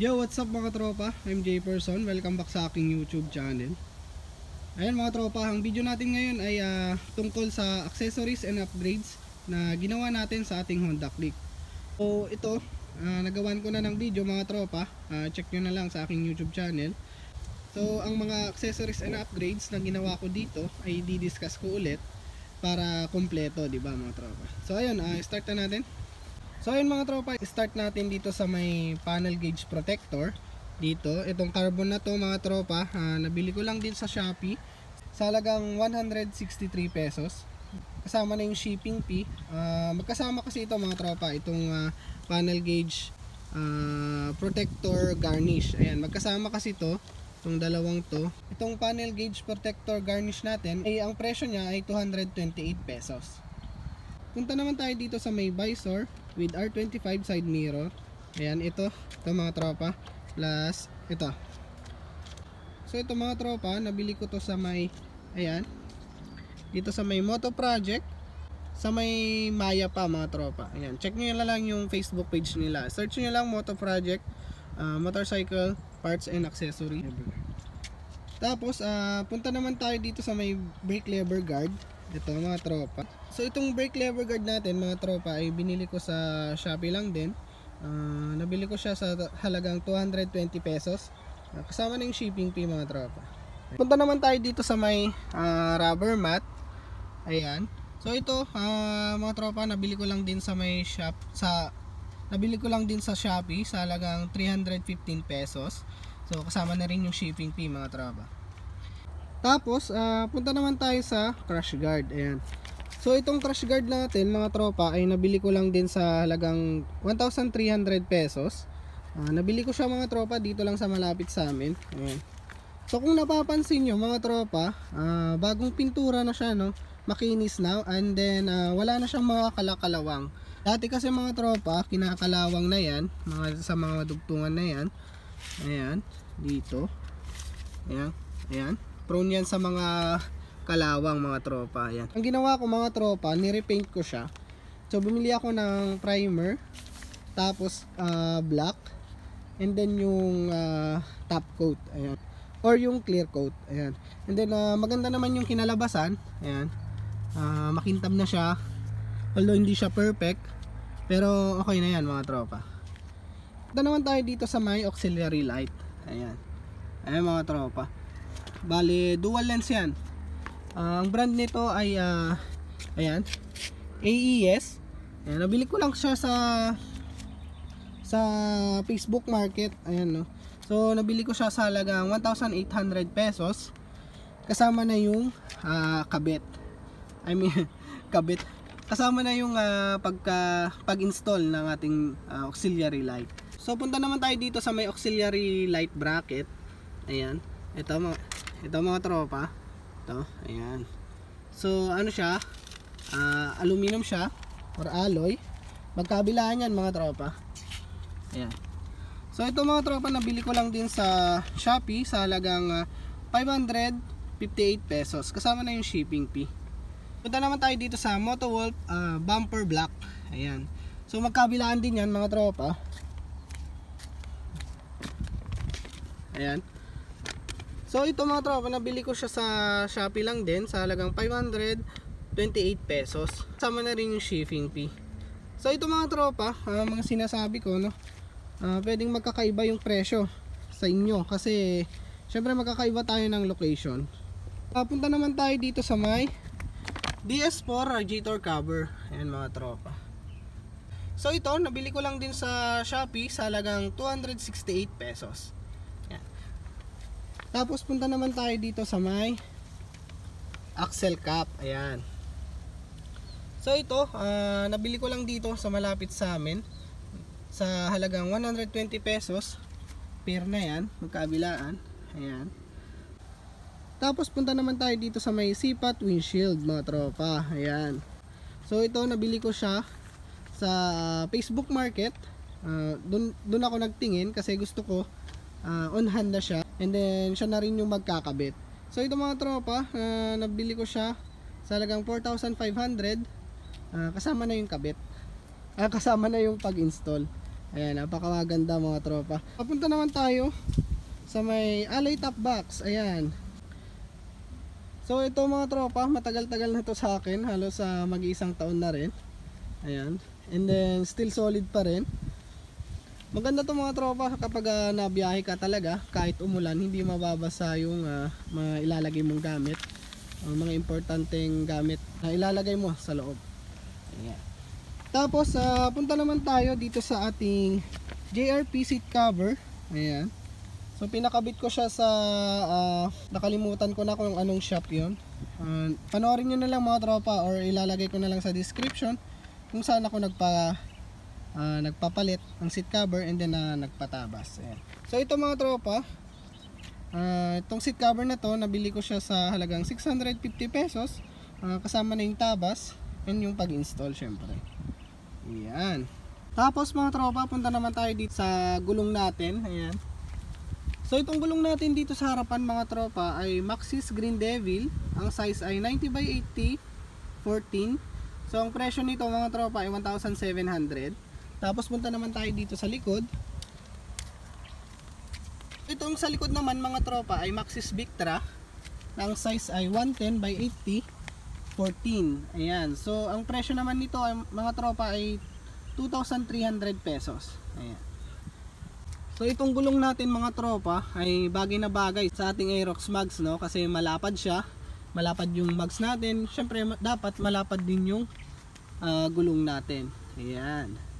Yo, what's up mga tropa? I'm Jay Person. Welcome back sa aking YouTube channel. Ayan mga tropa, ang video natin ngayon ay ah, tungkol sa accessories and upgrades na ginawa natin sa ating Honda Click. So ito, ah, nagawan ko na ng video mga tropa. Ah, check nyo na lang sa aking YouTube channel. So ang mga accessories and upgrades na ginawa ko dito ay di-discuss ko ulit para kompleto, di ba mga tropa? So ayun, ah, start na natin. So ayun mga tropa, start natin dito sa may panel gauge protector. Dito, itong carbon na to mga tropa, ah, nabili ko lang din sa Shopee sa halagang 163 pesos. Kasama na yung shipping fee. Ah, magkasama kasi ito mga tropa, itong ah, panel gauge ah, protector garnish. Ayan, magkasama kasi to itong dalawang to. Itong panel gauge protector garnish natin, ay ang presyo niya ay 228 pesos. Punta naman tayo dito sa may visor with R25 side mirror. Ayan, ito. Ito mga tropa. Plus, ito. So, ito mga tropa, nabili ko to sa may, ayan. Dito sa may Moto Project. Sa may Maya pa mga tropa. Ayan, check nyo lang yung Facebook page nila. Search nyo lang Moto Project, ah, Motorcycle, Parts and Accessory. Tapos, ah, punta naman tayo dito sa may brake lever guard. Ito mga tropa. So itong brake lever guard natin mga tropa ay binili ko sa Shopee lang din. Ah, nabili ko siya sa halagang 220 pesos. Ah, kasama na yung shipping fee mga tropa. Punta naman tayo dito sa may ah, rubber mat. Ayan. So ito ah, mga tropa nabili ko lang din sa may shop sa nabili ko lang din sa Shopee sa halagang 315 pesos. So kasama na rin yung shipping fee mga tropa. Tapos, ah, punta naman tayo sa crash guard. Ayan. So, itong crash guard natin, mga tropa, ay nabili ko lang din sa halagang 1,300 pesos. Ah, nabili ko siya mga tropa dito lang sa malapit sa amin. Ayan. So, kung napapansin nyo, mga tropa, ah, bagong pintura na siya, no? Makinis na. And then, ah, wala na siyang mga kalakalawang. Dati kasi mga tropa, kinakalawang na yan. Mga, sa mga dugtungan na yan. Ayan. Dito. Ayan. Ayan prone yan sa mga kalawang mga tropa yan. Ang ginawa ko mga tropa, nirepaint ko siya. So bumili ako ng primer, tapos ah, black, and then yung ah, top coat, ayan. Or yung clear coat, ayan. And then ah, maganda naman yung kinalabasan, ayan. Ah, makintab na siya. Although hindi siya perfect, pero okay na yan mga tropa. Ito naman tayo dito sa may auxiliary light. Ayan. Ayan mga tropa. Bali, dual lens yan. Ah, ang brand nito ay ah, ayan, AES. Ayan, nabili ko lang siya sa sa Facebook Market. Ayan no. So, nabili ko siya sa halagang 1,800 pesos. Kasama na yung ah, kabit. I mean, kabit. Kasama na yung ah, pagka pag-install ng ating ah, auxiliary light. So, punta naman tayo dito sa may auxiliary light bracket. Ayan. Ito mga ito mga tropa. Ito ayan. So ano siya? Ah, aluminum siya or alloy. Magkabilaan yan mga tropa. Ayan. So ito mga tropa nabili ko lang din sa Shopee sa halagang ah, 558 pesos. Kasama na yung shipping fee. Punta naman tayo dito sa Motowolf ah, bumper black ayan. So magkabilaan din yan mga tropa. Ayan So ito mga tropa, nabili ko siya sa Shopee lang din sa halagang 528 pesos. Sama na rin yung shipping fee. So ito mga tropa, uh, mga sinasabi ko no, uh, pwedeng magkakaiba yung presyo sa inyo kasi syempre magkakaiba tayo ng location. Uh, naman tayo dito sa may DS4 radiator cover. Ayan mga tropa. So ito, nabili ko lang din sa Shopee sa halagang 268 pesos. Tapos punta naman tayo dito sa may axle cap. Ayan. So ito, uh, nabili ko lang dito sa malapit sa amin sa halagang 120 pesos. Pair na yan, magkabilaan. Ayan. Tapos punta naman tayo dito sa may sipat windshield mga tropa. Ayan. So ito nabili ko siya sa Facebook Market. Uh, Doon ako nagtingin kasi gusto ko uh, on hand na siya. And then, siya na rin yung magkakabit. So, ito mga tropa, uh, nabili ko siya sa halagang 4,500. Uh, kasama na yung kabit. Uh, kasama na yung pag-install. Ayan, napakaganda mga tropa. Papunta naman tayo sa may alloy top box. Ayan. So ito mga tropa, matagal-tagal na to sa akin, halos sa mag-iisang taon na rin. Ayan. And then still solid pa rin. Maganda to mga tropa kapag uh, nabiyahe ka talaga, kahit umulan, hindi mababasa yung uh, mga ilalagay mong gamit. Ang mga importanteng gamit na ilalagay mo sa loob. Ayan. Tapos uh, punta naman tayo dito sa ating JRP seat cover. Ayan. So pinakabit ko siya sa uh, nakalimutan ko na kung anong shop 'yon. Uh, panoorin niyo na lang mga tropa or ilalagay ko na lang sa description kung saan ako nagpa uh, nagpapalit ng seat cover and then uh, nagpatabas. Ayan. So ito mga tropa, uh, itong seat cover na to, nabili ko siya sa halagang 650 pesos uh, kasama na yung tabas and yung pag-install syempre. Ayan. Tapos mga tropa, punta naman tayo dito sa gulong natin. Ayan. So itong gulong natin dito sa harapan mga tropa ay Maxis Green Devil. Ang size ay 90 by 80 14. So ang presyo nito mga tropa ay 1,700. Tapos punta naman tayo dito sa likod. Itong sa likod naman mga tropa ay Maxis Victra. Ang size ay 110 by 80 14. Ayan. So ang presyo naman nito ay mga tropa ay 2,300 pesos. Ayan. So itong gulong natin mga tropa ay bagay na bagay sa ating Aerox mags no kasi malapad siya. Malapad yung mags natin. Syempre dapat malapad din yung uh, gulong natin. Ayan.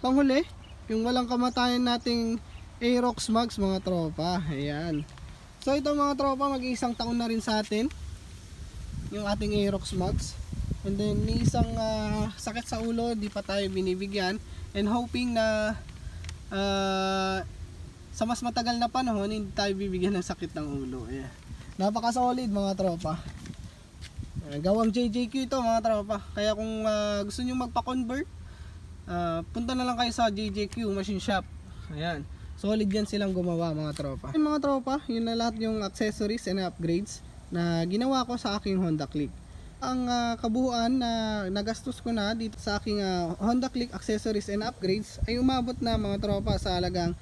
Panghuli, yung walang kamatayan nating Aerox mags mga tropa. Ayan. So ito mga tropa mag-iisang taon na rin sa atin yung ating Aerox mags. And then isang uh, sakit sa ulo, di pa tayo binibigyan and hoping na uh, sa mas matagal na panahon hindi tayo bibigyan ng sakit ng ulo yeah. napaka solid mga tropa gawang JJQ ito mga tropa kaya kung uh, gusto nyo magpa convert uh, punta na lang kayo sa JJQ machine shop ayan solid yan silang gumawa mga tropa Ayun, mga tropa yun na lahat yung accessories and upgrades na ginawa ko sa aking Honda Click ang uh, kabuuan na nagastos ko na dito sa aking uh, Honda Click accessories and upgrades ay umabot na mga tropa sa halagang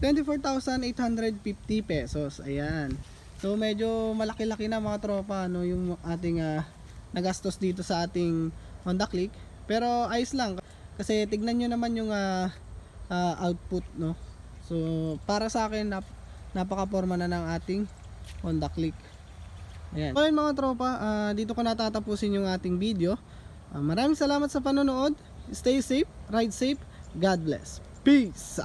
24,850 pesos. Ayan. So medyo malaki-laki na mga tropa no yung ating uh, nagastos dito sa ating Honda Click. Pero ayos lang kasi tignan nyo naman yung uh, uh, output no. So para sa akin nap napaka-forma na ng ating Honda Click. Ayan. So mga tropa, uh, dito ko natatapusin yung ating video. Uh, maraming salamat sa panonood. Stay safe, ride safe. God bless. Peace!